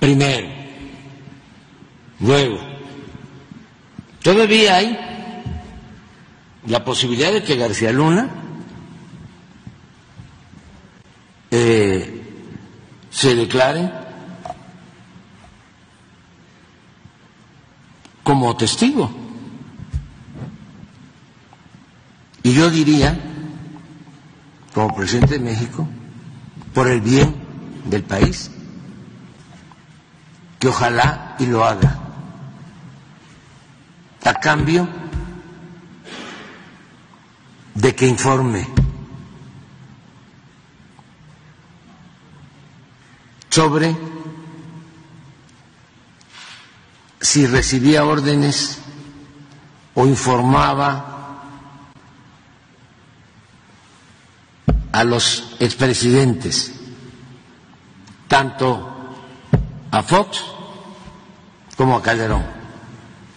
primero, luego. Todavía hay la posibilidad de que García Luna eh, se declare como testigo. Y yo diría, como presidente de México, por el bien del país, que ojalá y lo haga, a cambio de que informe sobre si recibía órdenes o informaba a los expresidentes, tanto a Fox como a Calderón.